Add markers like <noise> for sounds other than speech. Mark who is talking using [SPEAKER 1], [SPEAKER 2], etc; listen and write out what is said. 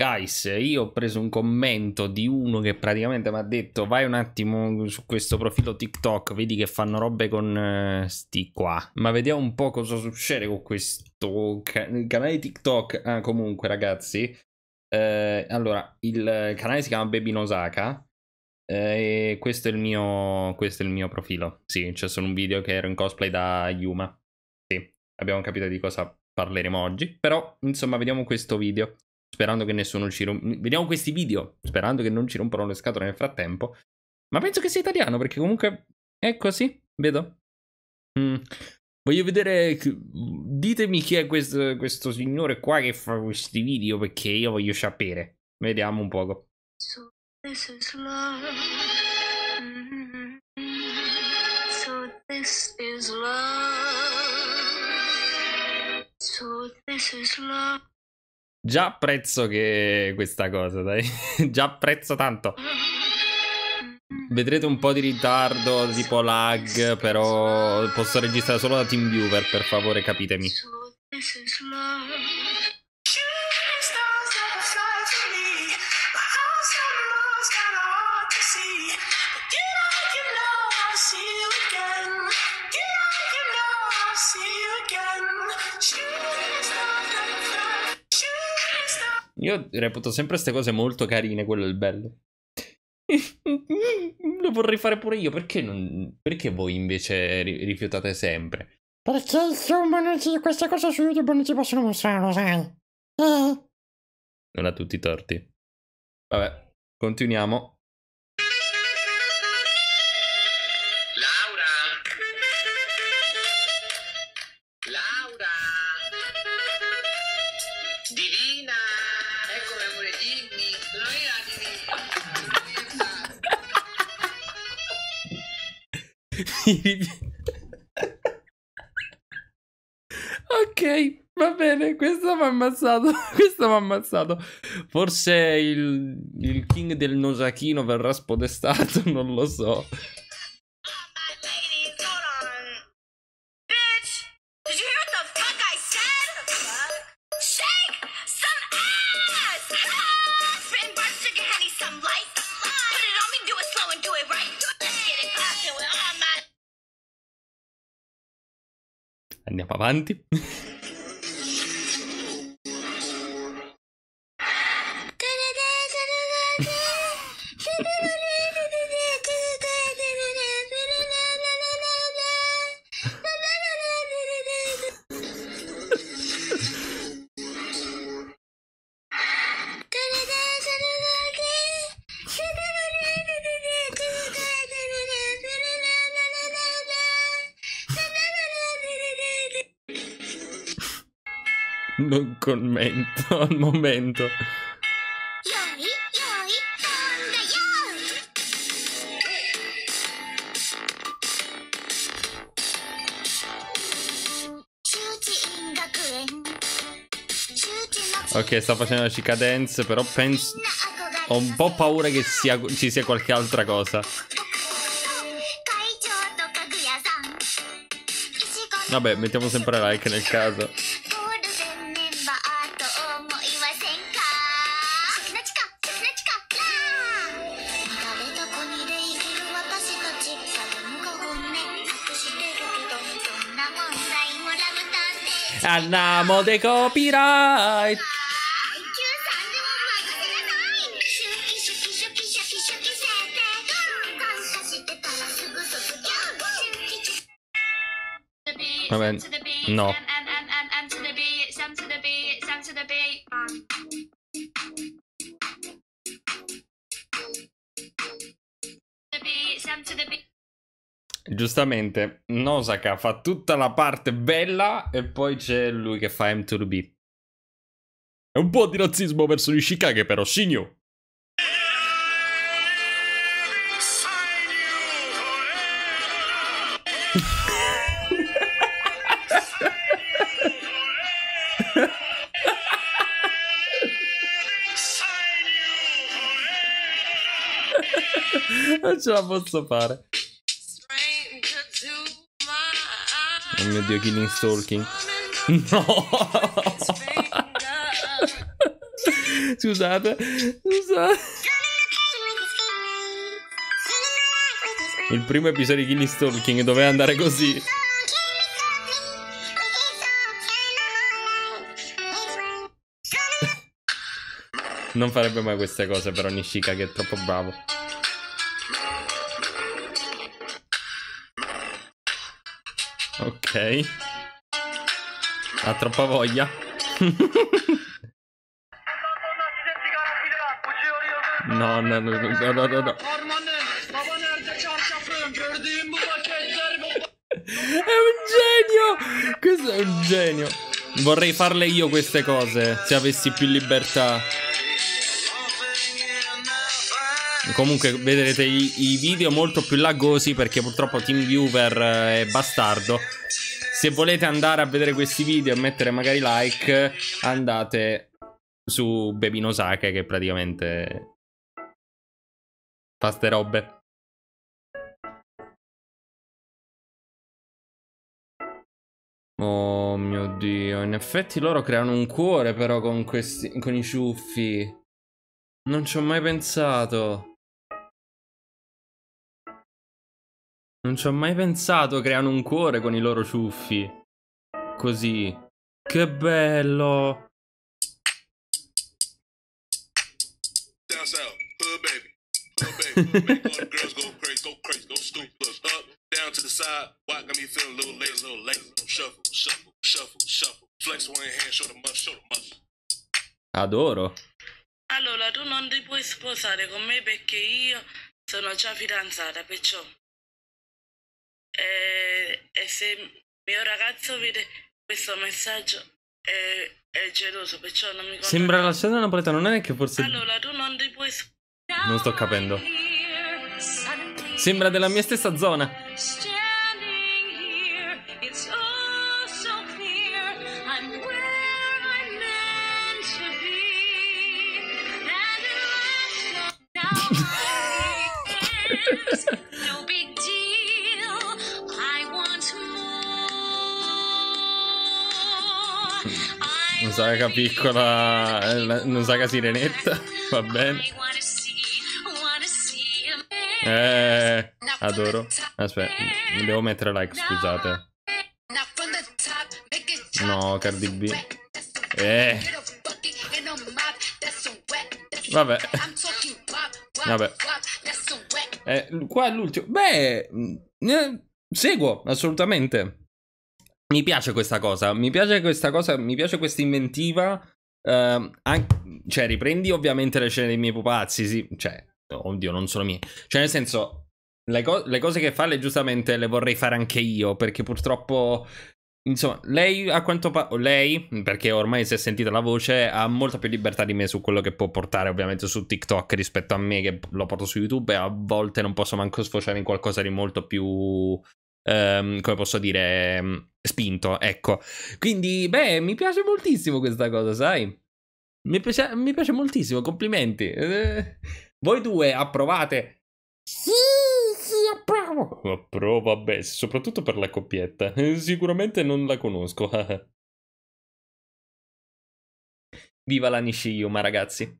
[SPEAKER 1] Guys, io ho preso un commento di uno che praticamente mi ha detto vai un attimo su questo profilo TikTok, vedi che fanno robe con uh, sti qua. Ma vediamo un po' cosa succede con questo ca canale TikTok. Ah, comunque ragazzi, eh, allora, il canale si chiama Baby Nosaka eh, e questo è, il mio, questo è il mio profilo. Sì, c'è solo un video che ero in cosplay da Yuma. Sì, abbiamo capito di cosa parleremo oggi. Però, insomma, vediamo questo video sperando che nessuno ci rompa. Vediamo questi video, sperando che non ci rompano le scatole nel frattempo. Ma penso che sia italiano, perché comunque è così, vedo. Mm. Voglio vedere. Ditemi chi è questo, questo, signore qua che fa questi video, perché io voglio sapere. Vediamo un poco. So this is love. Mm-hmm. So this is love. So this is love. Già apprezzo che questa cosa, dai. <laughs> Già apprezzo tanto. Vedrete un po' di ritardo, tipo lag, però posso registrare solo da TeamViewer, per favore, capitemi. Io reputo sempre queste cose molto carine, quello è il bello. <laughs> Lo vorrei fare pure io, perché, non... perché voi invece rifiutate sempre?
[SPEAKER 2] Perché insomma non si... queste cose su YouTube non si possono mostrare, lo sai. Eh.
[SPEAKER 1] Non ha tutti i torti. Vabbè, continuiamo. Ok, va bene, questo mi ha ammazzato. <laughs> Questo mi ha ammazzato. Forse il, il king del Nosakino verrà spodestato, <laughs> non lo so. Andiamo avanti. Non commento <laughs> al momento. Ok, sta facendo la cicadenza, però penso... Ho un po' paura che sia, ci sia qualche altra cosa. Vabbè, mettiamo sempre like nel caso. Andiamo de copyright. Vabbè, no. Giustamente, Nosaka fa tutta la parte bella e poi c'è lui che fa M to the B. È un po' di razzismo verso gli Chicago però, signor. <laughs> non ce la posso fare. Oh mio dio, killing stalking. No! Scusate, scusate. Il primo episodio di Killing Stalking doveva andare così. Non farebbe mai queste cose però Nishika che è troppo bravo. Ok. Ha troppa voglia. no, no, no, no, no, no, no. È un genio! Questo è un genio. Vorrei farle io queste cose se avessi più libertà. Comunque vedrete i, i, video molto più laggosi perché purtroppo TeamViewer eh, è bastardo. Se volete andare a vedere questi video e mettere magari like, andate su Baby Nosake che praticamente fa ste robe. Oh mio dio, in effetti loro creano un cuore però con questi con i ciuffi. Non ci ho mai pensato. Non ci ho mai pensato, creano un cuore con i loro ciuffi. Così. Che bello. Adoro.
[SPEAKER 3] Allora, tu non ti puoi sposare con me perché io sono già fidanzata, perciò e, e se mio ragazzo vede questo messaggio è, è geloso, perciò non mi conta.
[SPEAKER 1] Sembra la scena napoletana, non è che forse...
[SPEAKER 3] Allora, tu non ti puoi...
[SPEAKER 1] Non sto capendo. Sembra della mia stessa zona. Saga piccola, non saga sirenetta, va bene. Eh, adoro. Aspetta, devo mettere like, scusate. No, Cardi B. Eh. Vabbè. Vabbè. Eh, qua l'ultimo. Beh, eh, seguo, assolutamente. Mi piace questa cosa, mi piace questa cosa, mi piace questa inventiva. Uh, anche, cioè, riprendi ovviamente le scene dei miei pupazzi, sì, cioè, oddio, non sono mie. Cioè, nel senso, le, co- le cose che fa lei giustamente le vorrei fare anche io, perché purtroppo Insomma, lei a quanto pare, lei, perché ormai si è sentita la voce, ha molta più libertà di me su quello che può portare ovviamente su TikTok rispetto a me che lo porto su YouTube e a volte non posso manco sfociare in qualcosa di molto più Um, come posso dire, um, spinto, ecco. Quindi, beh, mi piace moltissimo questa cosa, sai? Mi piace, mi piace moltissimo, complimenti. Eh, voi due approvate?
[SPEAKER 2] Sì, sì, approvo.
[SPEAKER 1] Approvo, vabbè, soprattutto per la coppietta. Sicuramente non la conosco. <laughs> Viva la Nishiyuma, ragazzi.